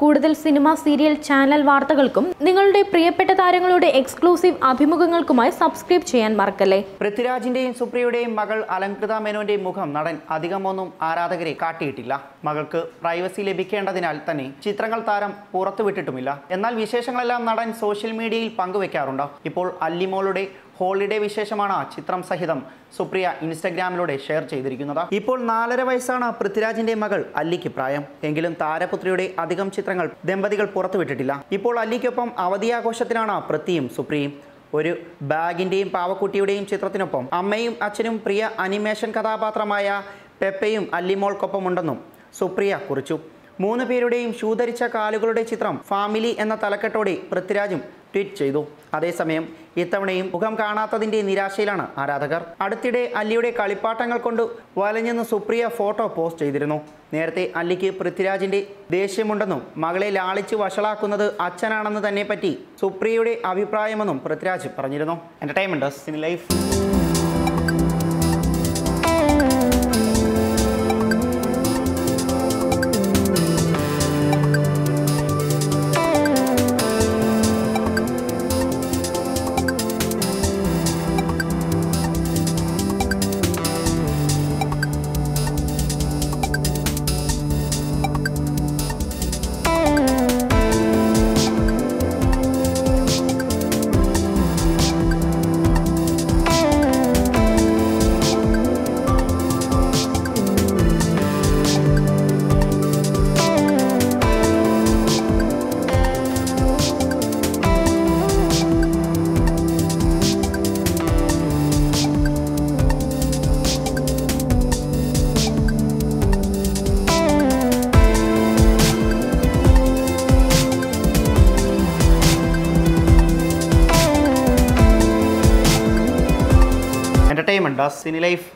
കൂടുതൽ cinema serial channel വാർത്തകൾക്കും നിങ്ങളുടെ പ്രിയപ്പെട്ട താരങ്ങളുടെ എക്സ്ക്ലൂസീവ് അഭിമുഖങ്ങൾക്കുമായി സബ്സ്ക്രൈബ് ചെയ്യാൻ മറക്കല്ലേ? പൃഥ്വിരാജിന്റെയും സുപ്രിയയുടെയും മകൾ അലങ്കൃത മേനോന്റെ മുഖം നടൻ അധികമൊന്നും ആരാധകരെ കാട്ടിയിട്ടില്ല. മകൾക്ക് പ്രൈവസി ലഭിക്കേണ്ടതിനാൽ തന്നെ ചിത്രങ്ങൾ താരം പുറത്തുവിട്ടിട്ടുമില്ല. എന്നാൽ വിശേഷങ്ങളെല്ലാം നടൻ സോഷ്യൽ മീഡിയയിൽ പങ്കുവെക്കാറുണ്ടോ. ഇപ്പോൾ അല്ലിമോളുടെ ഹോളിഡേ വിശേഷമാണ് ചിത്രം സഹിതം സുപ്രിയ ഇൻസ്റ്റഗ്രാമിലൂടെ ഷെയർ ചെയ്തിരിക്കുന്നത്. ഇപ്പോൾ നാലര വയസ്സാണ് പൃഥ്വിരാജിന്റെ മകൾ അല്ലിക്ക് പ്രായം. എങ്കിലും താരപുത്രിയുടെ അധികം ചിത്രങ്ങൾ ദമ്പതികൾ പുറത്തുവിട്ടിട്ടില്ല. ഇപ്പോൾ അല്ലിക്കൊപ്പം അവധിയാഘോഷത്തിലാണ് പൃഥ്വിയും സുപ്രിയയും. ഒരു ബാഗിന്റെയും പാവക്കുട്ടിയുടെയും ചിത്രത്തിനൊപ്പം അമ്മയും അച്ഛനും പ്രിയ അനിമേഷൻ കഥാപാത്രമായ പെപ്പയും അല്ലിമോൾക്കൊപ്പമുണ്ടെന്നും സുപ്രിയ കുറിച്ചു. മൂന്ന് പേരുടെയും ഷൂ കാലുകളുടെ ചിത്രം ഫാമിലി എന്ന തലക്കെട്ടോടെ പൃഥ്വിരാജും ട്വീറ്റ് ചെയ്തു. അതേസമയം ഇത്തവണയും മുഖം കാണാത്തതിന്റെ നിരാശയിലാണ് ആരാധകർ. അടുത്തിടെ അല്ലിയുടെ കളിപ്പാട്ടങ്ങൾ കൊണ്ട് വലഞ്ഞെന്ന് സുപ്രിയ ഫോട്ടോ പോസ്റ്റ് ചെയ്തിരുന്നു. നേരത്തെ അല്ലിക്ക് പൃഥ്വിരാജിന്റെ ദേഷ്യമുണ്ടെന്നും മകളെ ലാളിച്ച് വഷളാക്കുന്നത് അച്ഛനാണെന്ന് തന്നെ പറ്റി സുപ്രിയയുടെ അഭിപ്രായമെന്നും പൃഥ്വിരാജ് പറഞ്ഞിരുന്നു. Entertainment life entertainment cine life